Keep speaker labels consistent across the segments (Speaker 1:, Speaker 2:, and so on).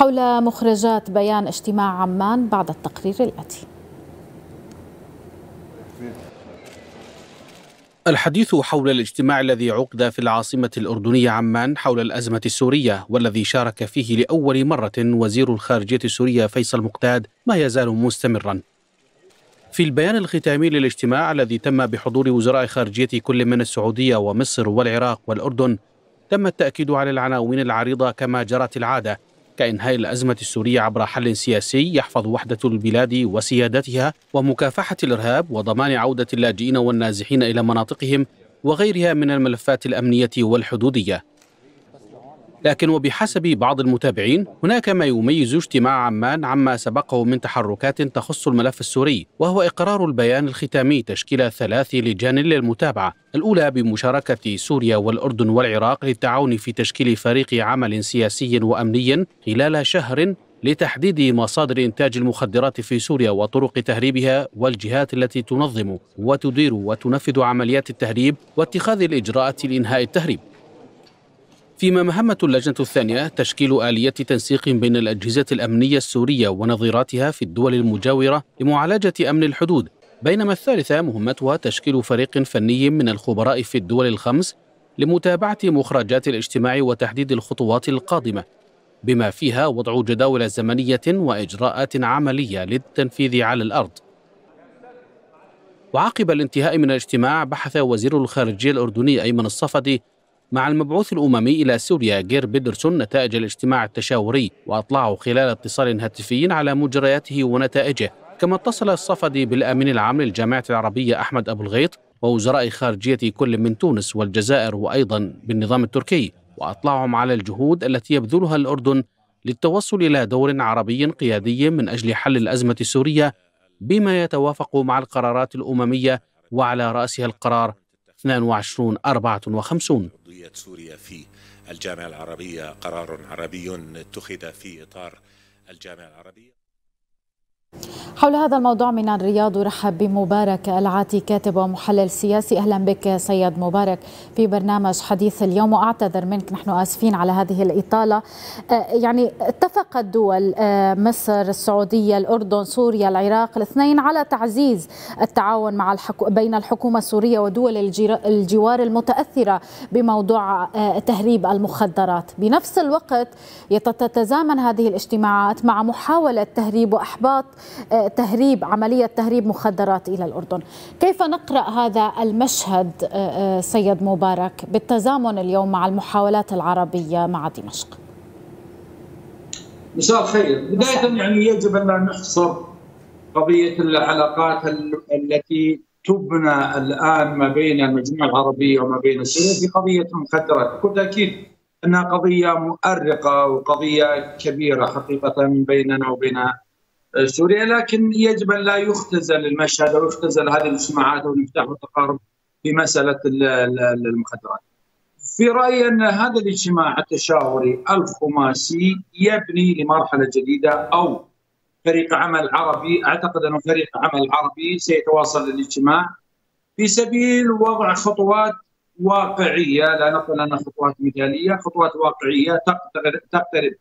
Speaker 1: حول مخرجات بيان اجتماع عمان بعد التقرير الآتي.
Speaker 2: الحديث حول الاجتماع الذي عقد في العاصمة الأردنية عمان حول الأزمة السورية والذي شارك فيه لأول مرة وزير الخارجية السورية فيصل مقتاد ما يزال مستمرا. في البيان الختامي للاجتماع الذي تم بحضور وزراء خارجية كل من السعودية ومصر والعراق والأردن تم التأكيد على العناوين العريضة كما جرت العادة كإنهاء الأزمة السورية عبر حل سياسي يحفظ وحدة البلاد وسيادتها ومكافحة الإرهاب وضمان عودة اللاجئين والنازحين إلى مناطقهم وغيرها من الملفات الأمنية والحدودية. لكن وبحسب بعض المتابعين هناك ما يميز اجتماع عمان عما سبقه من تحركات تخص الملف السوري وهو إقرار البيان الختامي تشكيل ثلاث لجان للمتابعة الأولى بمشاركة سوريا والأردن والعراق للتعاون في تشكيل فريق عمل سياسي وأمني خلال شهر لتحديد مصادر إنتاج المخدرات في سوريا وطرق تهريبها والجهات التي تنظم وتدير وتنفذ عمليات التهريب واتخاذ الإجراءات لإنهاء التهريب. فيما مهمة اللجنة الثانية تشكيل آلية تنسيق بين الأجهزة الأمنية السورية ونظيراتها في الدول المجاورة لمعالجة أمن الحدود. بينما الثالثة مهمتها تشكيل فريق فني من الخبراء في الدول الخمس لمتابعة مخرجات الاجتماع وتحديد الخطوات القادمة. بما فيها وضع جداول زمنية وإجراءات عملية للتنفيذ على الأرض. وعقب الانتهاء من الاجتماع بحث وزير الخارجية الأردني أيمن الصفدي مع المبعوث الأممي إلى سوريا جير بيدرسون نتائج الاجتماع التشاوري وأطلعه خلال اتصال هاتفي على مجرياته ونتائجه. كما اتصل الصفدي بالأمين العام للجامعة العربية أحمد أبو الغيط ووزراء خارجية كل من تونس والجزائر وأيضا بالنظام التركي. وأطلعهم على الجهود التي يبذلها الأردن للتوصل إلى دور عربي قيادي من أجل حل الأزمة السورية بما يتوافق مع القرارات الأممية وعلى رأسها القرار 22 54
Speaker 3: سوريا في الجامعة العربية قرار عربي اتخذ في إطار الجامعة العربية.
Speaker 1: حول هذا الموضوع من الرياض ارحب بمبارك العاتي كاتب ومحلل سياسي. أهلا بك سيد مبارك في برنامج حديث اليوم. وأعتذر منك نحن آسفين على هذه الإطالة. يعني اتفقت دول مصر السعودية الأردن سوريا العراق الاثنين على تعزيز التعاون مع الحكو بين الحكومة السورية ودول الجوار المتأثرة بموضوع تهريب المخدرات. بنفس الوقت تتزامن هذه الاجتماعات مع محاولة تهريب واحباط تهريب عملية تهريب مخدرات إلى الأردن. كيف نقرأ هذا المشهد سيد مبارك بالتزامن اليوم مع المحاولات العربية مع دمشق؟
Speaker 4: مساء الخير. بداية يعني يجب أن لا نحصر قضية العلاقات التي تبنى الآن ما بين المجموعة العربية وما بين سوريا في قضية المخدرات بكل تأكيد أنها قضية مؤرقة وقضية كبيرة حقيقة بيننا وبين سوريا لكن يجب أن لا يختزل المشهد أو يختزل هذه الاجتماعات أو المفتاح والتقارب في مسألة المخدرات. في رأيي أن هذا الاجتماع التشاوري الخماسي يبني لمرحلة جديدة أو فريق عمل عربي أعتقد انه فريق عمل عربي سيتواصل للاجتماع في سبيل وضع خطوات واقعية لا نقول أنها خطوات مثالية، خطوات واقعية تقترب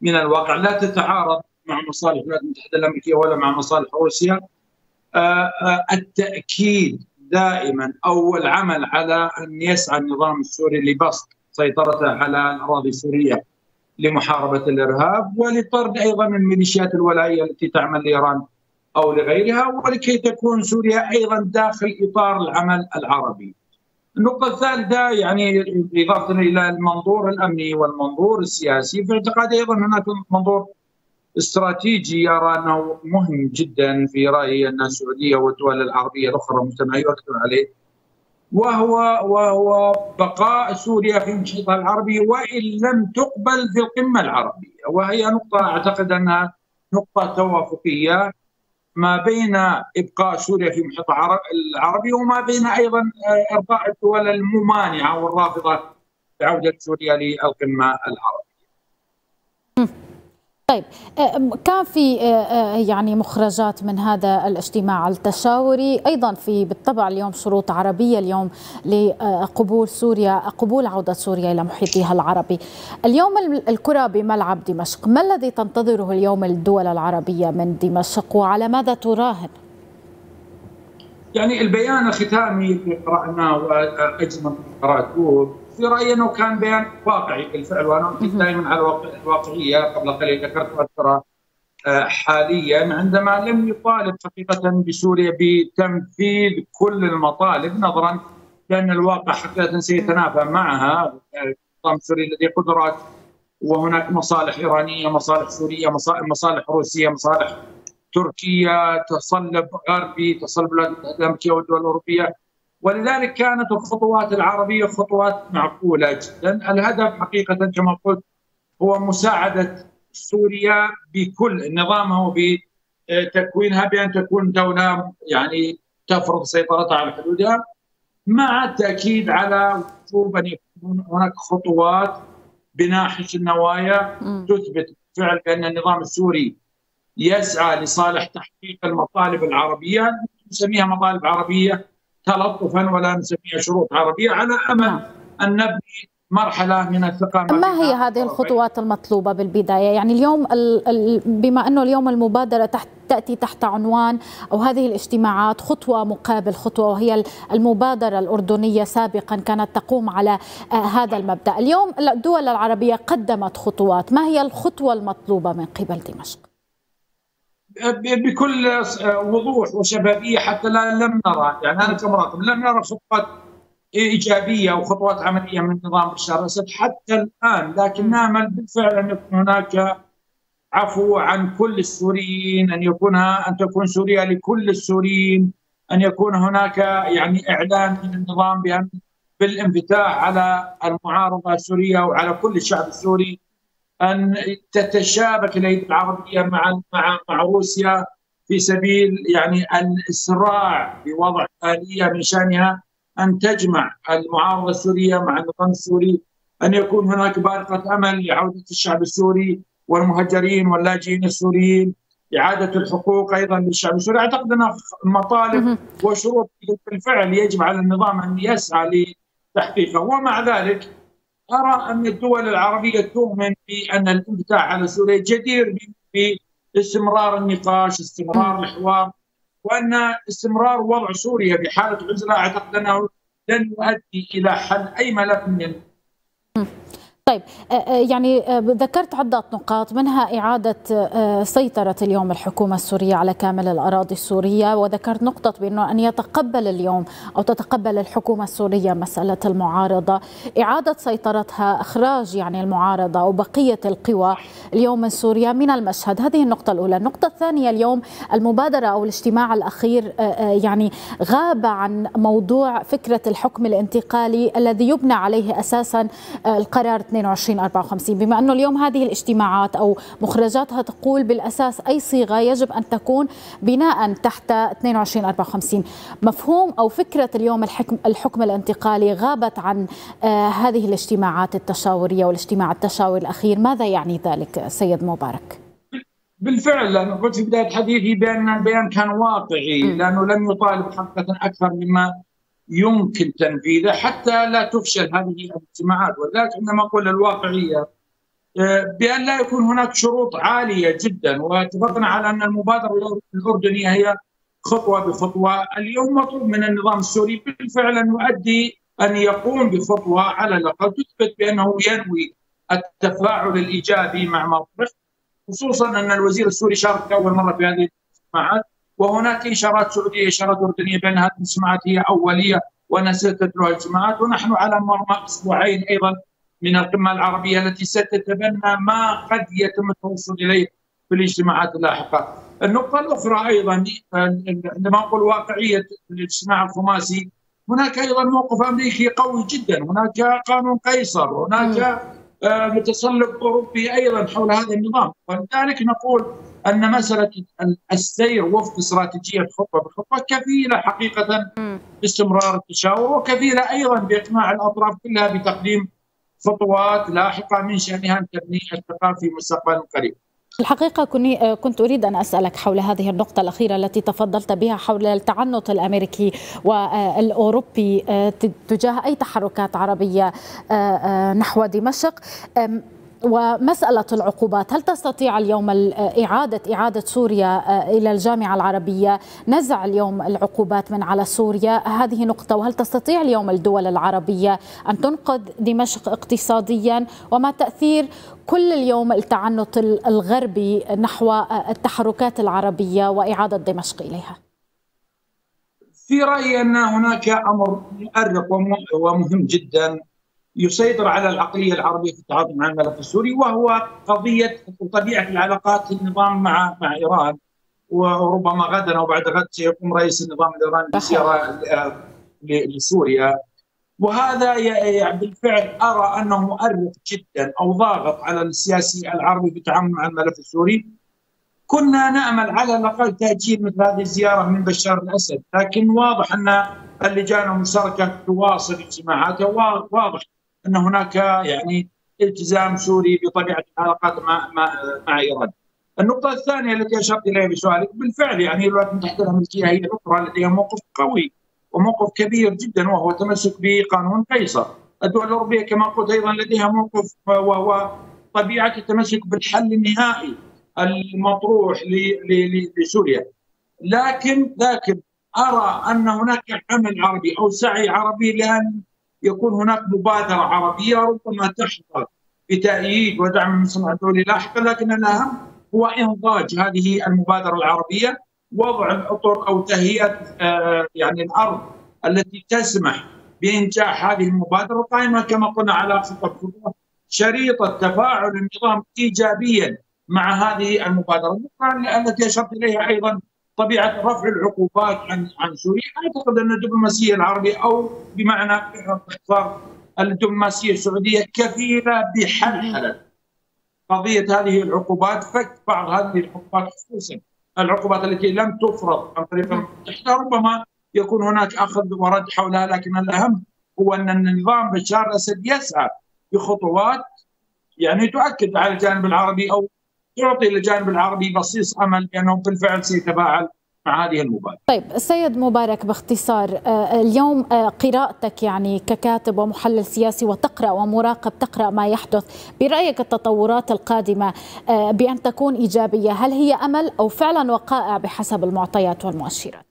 Speaker 4: من الواقع لا تتعارض مع مصالح الولايات المتحده الامريكيه ولا مع مصالح روسيا التأكيد دائما أو العمل على أن يسعى النظام السوري لبسط سيطرته على الأراضي السورية لمحاربة الإرهاب ولطرد أيضا الميليشيات الولائيه التي تعمل لإيران أو لغيرها ولكي تكون سوريا أيضا داخل إطار العمل العربي. النقطة الثالثة يعني إضافة إلى المنظور الأمني والمنظور السياسي في اعتقادي أيضا هناك منظور استراتيجي يرى أنه مهم جدا في رايي ان السعودية والدول العربية الأخرى المجتمع يؤكد عليه وهو وهو بقاء سوريا في المحيط العربي وإن لم تقبل في القمة العربية وهي نقطة أعتقد أنها نقطة توافقية ما بين إبقاء سوريا في المحيط العربي وما بين أيضا إرضاء الدول الممانعة والرافضة لعودة سوريا للقمة العربية.
Speaker 1: طيب كان في يعني مخرجات من هذا الاجتماع التشاوري أيضا في بالطبع اليوم شروط عربية اليوم لقبول سوريا قبول عودة سوريا إلى محيطها العربي. اليوم الكرة بملعب دمشق، ما الذي تنتظره اليوم الدول العربية من دمشق وعلى ماذا تراهن؟
Speaker 4: يعني البيان الختامي اللي قرأناه واجمل قراته في رأيي أنه كان بيان واقعي بالفعل وأنا دائما على الواقعية قبل قليل ذكرت أكثر آه، حاليا عندما لم يطالب حقيقة بسوريا بتنفيذ كل المطالب نظرا لأن الواقع حقيقة سيتنافى معها النظام السوري لديه قدرات وهناك مصالح إيرانية، مصالح سورية، مصالح روسية، مصالح تركيا، تصلب غربي، تصلب الأمريكية والدول الأوروبية. ولذلك كانت الخطوات العربية خطوات معقولة جدا، الهدف حقيقة كما قلت هو مساعدة سوريا بكل نظامها وبتكوينها بأن تكون دولة يعني تفرض سيطرتها على حدودها مع التأكيد على وجوب أن يكون هناك خطوات بناحية النوايا تثبت بالفعل بأن النظام السوري يسعى لصالح تحقيق المطالب العربية نسميها مطالب عربية تلطفا ولا نسميها شروط عربية على أمل نعم. أن نبني مرحلة من الثقة.
Speaker 1: ما هي هذه الخطوات المطلوبة بالبداية؟ يعني اليوم بما أنه اليوم المبادرة تحت تأتي تحت عنوان أو هذه الاجتماعات خطوة مقابل خطوة وهي المبادرة الأردنية سابقا كانت تقوم على آه، هذا المبدأ. اليوم الدول العربية قدمت خطوات. ما هي الخطوة المطلوبة من قبل دمشق؟
Speaker 4: بكل وضوح وشفافية حتى لا لم نرى. يعني أنا كمراقب لم نرى خطوات إيجابية وخطوات عملية من نظام بشار الأسد حتى الآن لكن نامل بالفعل أن يكون هناك عفو عن كل السوريين أن يكون أن تكون سوريا لكل السوريين أن يكون هناك يعني إعلان من النظام بان بالانفتاح على المعارضة السورية وعلى كل الشعب السوري. أن تتشابك الأيدي العربية مع مع مع روسيا في سبيل يعني الإسراع بوضع آلية من شأنها أن تجمع المعارضة السورية مع النظام السوري أن يكون هناك بارقة أمل لعودة الشعب السوري والمهجرين واللاجئين السوريين إعادة الحقوق أيضا للشعب السوري. أعتقد انها مطالب وشروط بالفعل يجب على النظام أن يسعى لتحقيقها. ومع ذلك أرى أن الدول العربية تؤمن بأن الانفتاح على سوريا جدير باستمرار النقاش، استمرار الحوار وأن استمرار وضع سوريا بحالة عزلة أعتقد أنه لن يؤدي إلى حل أي ملف من
Speaker 1: طيب آه، آه، يعني آه، ذكرت عدة نقاط منها إعادة سيطرة اليوم الحكومة السورية على كامل الأراضي السورية وذكرت نقطة بأنه أن يتقبل اليوم أو تتقبل الحكومة السورية مسألة المعارضة. إعادة سيطرتها إخراج يعني المعارضة أو بقية القوى اليوم من سوريا من المشهد. هذه النقطة الأولى. النقطة الثانية اليوم المبادرة أو الاجتماع الأخير يعني غاب عن موضوع فكرة الحكم الانتقالي الذي يبنى عليه أساسا القرار 22 54 بما أنه اليوم هذه الاجتماعات أو مخرجاتها تقول بالأساس أي صيغة يجب أن تكون بناء تحت 22 54 مفهوم أو فكرة اليوم الحكم الحكم الانتقالي غابت عن آه هذه الاجتماعات التشاورية والاجتماع التشاوري الأخير. ماذا يعني ذلك سيد مبارك؟
Speaker 4: بالفعل أنا قلت في بداية حديثي بأن البيان كان واقعي لأنه لم يطالب حقيقة أكثر مما يمكن تنفيذه حتى لا تفشل هذه الاجتماعات. ولذلك عندما أقول الواقعية آه، بأن لا يكون هناك شروط عالية جدا واتفقنا على أن المبادرة الأردنية هي خطوة بخطوة، اليوم مطلوب من النظام السوري بالفعل أن يؤدي أن يقوم بخطوة على الأقل. تثبت بأنه ينوي التفاعل الإيجابي مع ما خصوصا أن الوزير السوري شارك أول مرة في هذه الاجتماعات. وهناك إشارات سعودية إشارات أردنية بأن هذه الاجتماعات هي أولية وانها ستتلوها الاجتماعات ونحن على مرمى أسبوعين أيضا من القمة العربية التي ستتبنى ما قد يتم التوصل إليه في الاجتماعات اللاحقة. النقطة الأخرى أيضا عندما نقول واقعية الاجتماع الخماسي هناك أيضا موقف أمريكي قوي جدا، هناك قانون قيصر، هناك آه، متصلب أوروبي أيضا حول هذا النظام، ولذلك نقول أن مسألة السير وفق استراتيجيه خطوة بخطوة كفيلة حقيقة باستمرار التشاور وكفيلة أيضا بإقناع الأطراف كلها بتقديم خطوات لاحقة من شأنها ان تبني الثقافه في مستقبل قريب.
Speaker 1: الحقيقة كنت أريد أن أسألك حول هذه النقطة الأخيرة التي تفضلت بها حول التعنت الأمريكي والأوروبي. تجاه أي تحركات عربية نحو دمشق. ومسألة العقوبات هل تستطيع اليوم إعادة إعادة سوريا إلى الجامعة العربية؟ نزع اليوم العقوبات من على سوريا. هذه نقطة وهل تستطيع اليوم الدول العربية أن تنقذ دمشق اقتصاديا؟ وما تأثير كل اليوم التعنت الغربي نحو التحركات العربية وإعادة دمشق إليها؟
Speaker 4: في رأيي أن هناك أمر مؤرق ومهم جدا. يسيطر على العقلية العربية في التعاطي مع الملف السوري وهو قضية وطبيعه العلاقات النظام مع مع إيران. وربما غدا أو بعد غد سيقوم رئيس النظام الإيراني بزيارة لسوريا. وهذا يعني بالفعل أرى أنه مؤرق جدا أو ضاغط على السياسي العربي في التعامل مع الملف السوري. كنا نأمل على الأقل تأجيل مثل هذه الزيارة من بشار الأسد لكن واضح أن اللجان المشتركه تواصل اجتماعاتها واضح إن هناك يعني التزام سوري بطبيعة العلاقات مع مع مع ايران. النقطة الثانية التي أشرت إليها بسؤالك بالفعل يعني الولايات المتحدة الأمريكية هي الأخرى لديها موقف قوي وموقف كبير جدا وهو التمسك بقانون قيصر. الدول الأوروبية كما قلت أيضا لديها موقف وهو طبيعة التمسك بالحل النهائي المطروح لسوريا. لكن لكن أرى أن هناك عمل عربي أو سعي عربي لأن يكون هناك مبادرة عربية ربما تحظى بتأييد ودعم صنع الدولي لاحقا لكن الأهم هو إنضاج هذه المبادرة العربية وضع الأطر أو تهيئة آه، يعني الأرض التي تسمح بإنجاح هذه المبادرة قائمة كما قلنا على خطه شريطه تفاعل النظام ايجابيا مع هذه المبادرة التي أشرت إليها أيضا طبيعة رفع العقوبات عن عن سوريا. أعتقد أن الدبلوماسية العربية أو بمعنى باختصار الدبلوماسية السعودية كفيلة بحل قضية هذه العقوبات فك بعض هذه العقوبات خصوصا العقوبات التي لم تفرض عن طريق المتحده ربما يكون هناك أخذ ورد حولها لكن الأهم هو أن النظام بشار الأسد يسعى بخطوات يعني تؤكد على الجانب العربي أو تعطي للجانب العربي بصيص أمل بانه بالفعل سيتفاعل مع هذه المبادرة.
Speaker 1: طيب السيد مبارك باختصار آه، اليوم آه، قراءتك يعني ككاتب ومحلل سياسي وتقرأ ومراقب تقرأ ما يحدث برأيك التطورات القادمة آه، بأن تكون إيجابية هل هي أمل أو فعلا وقائع بحسب المعطيات والمؤشرات؟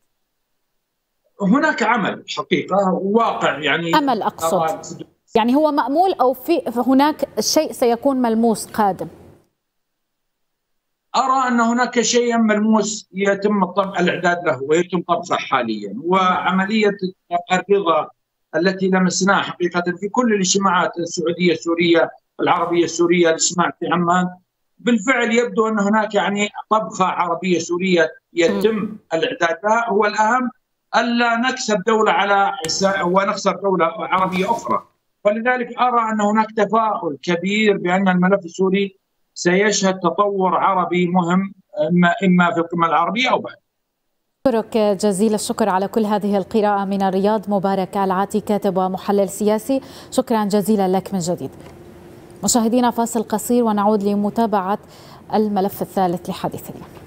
Speaker 4: هناك عمل حقيقة واقع يعني
Speaker 1: أمل أقصد يعني هو مأمول أو في هناك شيء سيكون ملموس قادم
Speaker 4: أرى أن هناك شيئا ملموس يتم طبع الإعداد له ويتم طبخه حاليا وعملية الرضا التي لمسناها حقيقة في كل الاجتماعات السعودية السورية العربيه السورية الاجتماع في عمان بالفعل يبدو أن هناك يعني طبخة عربية سورية يتم الإعداد لها. هو الأهم الا نكسب دولة على ونخسر دولة عربية أخرى. ولذلك أرى أن هناك تفاؤل كبير بأن الملف السوري سيشهد تطور عربي مهم اما إما في القمة العربية أو بعد.
Speaker 1: أشكرك جزيل الشكر على كل هذه القراءة من الرياض مبارك العاتي كاتب ومحلل سياسي. شكرا جزيلا لك من جديد. مشاهدينا فاصل قصير ونعود لمتابعة الملف الثالث لحديث اليوم